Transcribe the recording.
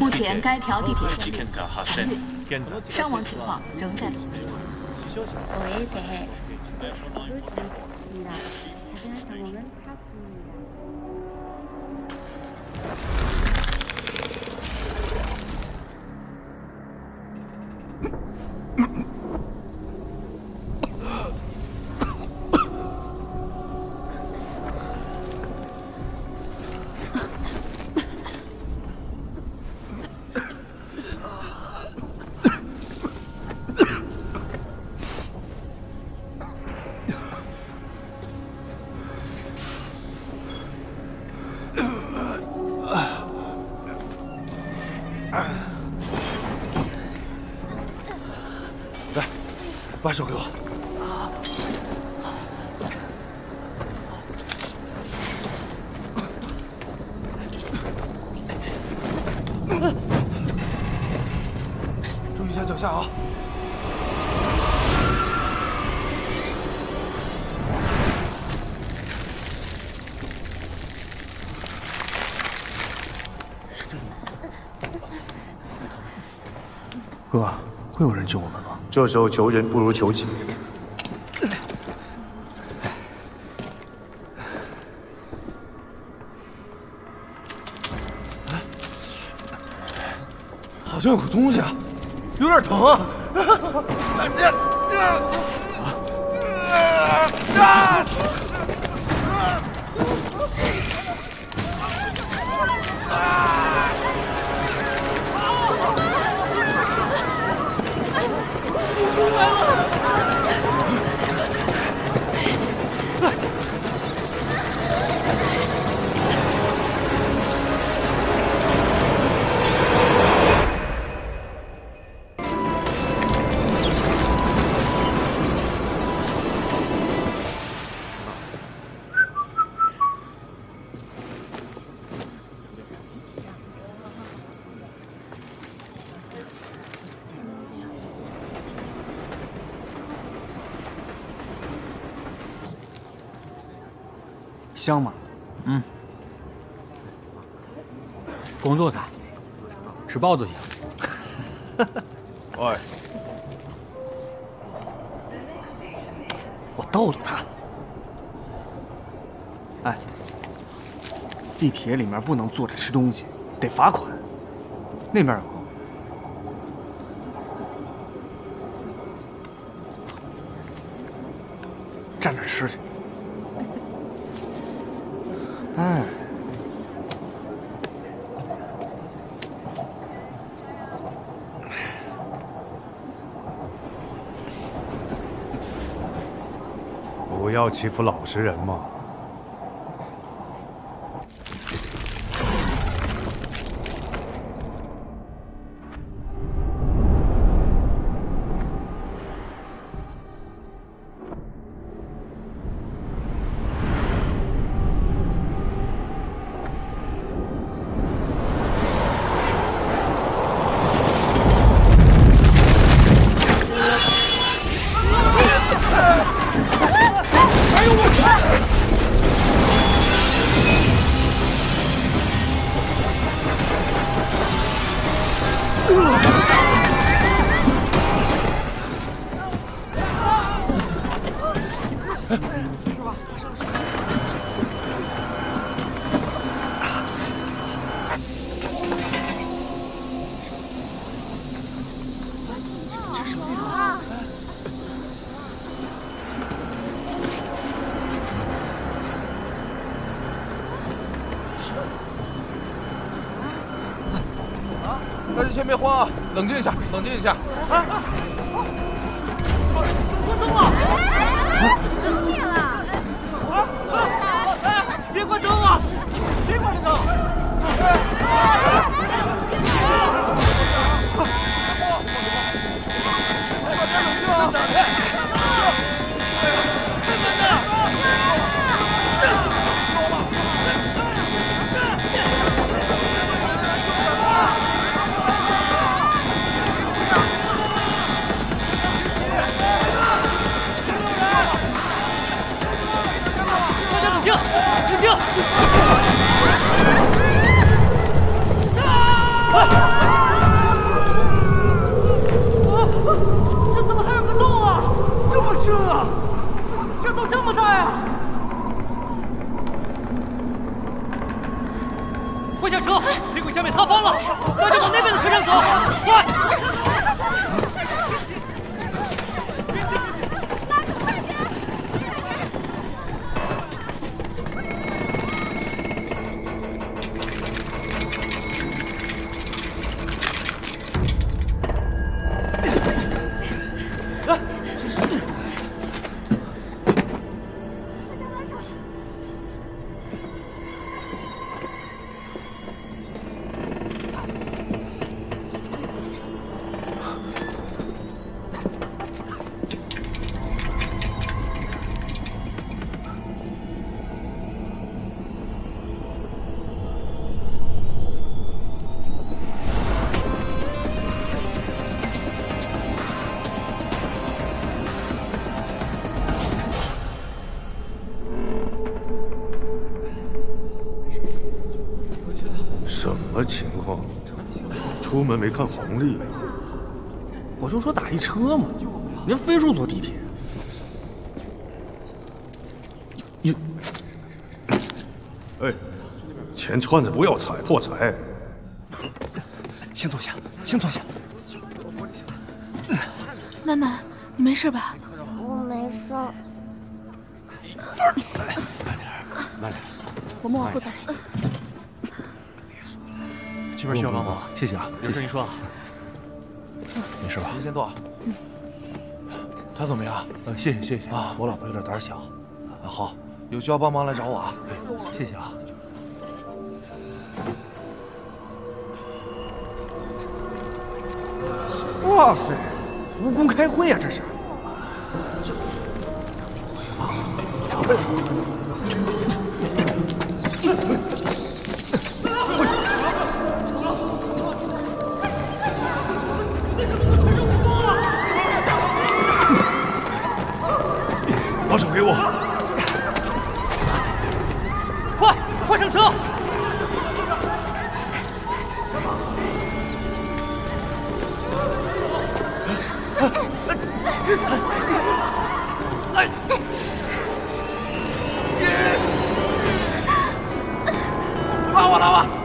目前该条地铁线路伤亡情况仍在。统计中。来，把手给我。注意一下脚下啊！哥，会有人救我们吗？这时候求人不如求己。好像有个东西啊，有点疼啊！香吗？嗯。工作餐，吃包子行。喂，我逗逗他。哎，地铁里面不能坐着吃东西，得罚款。那边有个，站那吃去。哎，不要欺负老实人嘛！うん先别慌啊，冷静一下，冷静一下。啊！关灯啊！灯灭了！啊啊！啊，别关灯啊！谁关的灯？门没看红历？我就说打一车嘛，人非说坐地铁。你，哎，钱串子不要踩破财。先坐下，先坐下。楠楠，你没事吧？我没事。慢点，慢点。我摸护再来。这边需要帮忙，谢谢啊。有事你说。没事吧？您先坐。嗯。他怎么样？呃，谢谢谢谢啊。我老婆有点胆小。好，有需要帮忙来找我啊。谢谢啊。哇塞，蜈蚣开会啊，这是。把手给我！快，快上车！哎！拉我，拉我！